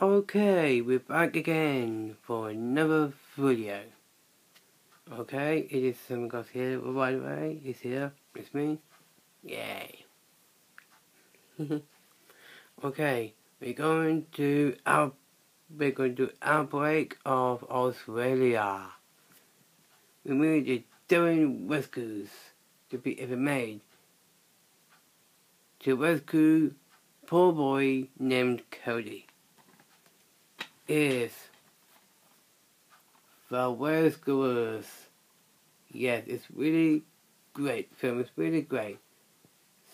Okay, we're back again for another video. Okay, it is Simon here, by the way, it's here, it's me. Yay. okay, we're going to out we're going to outbreak of Australia. We moved the doing rescues to be ever made to rescue poor boy named Cody is The Rescuers. Yes, it's really great film. It's really great.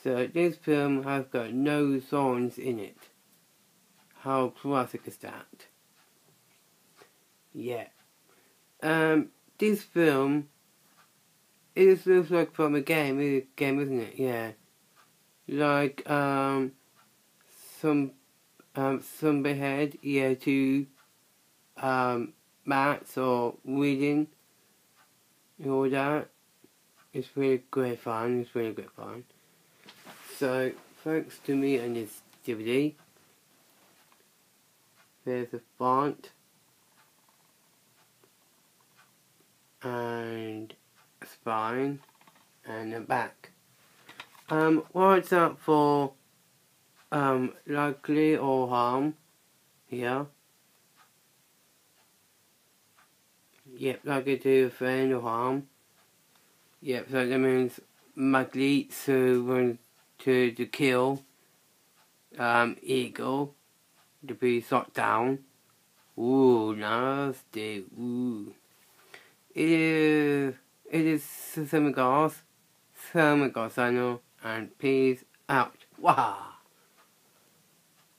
So this film has got no songs in it. How classic is that? Yeah. Um, this film, it looks like from a game. It's a game, isn't it? Yeah. Like, um, some um, somebody had yeah to um, or reading and all that. It's really great fun. It's really great fun. So thanks to me and this DVD. There's a font and spine and a back. Um, what's up for um, likely or harm here. Yep, likely to offend or harm. Yep, so that means likely to to to kill um eagle to be shot down. Ooh, nasty. Ooh. It is it is Semigos, Semigos I know, and peace out. Wow.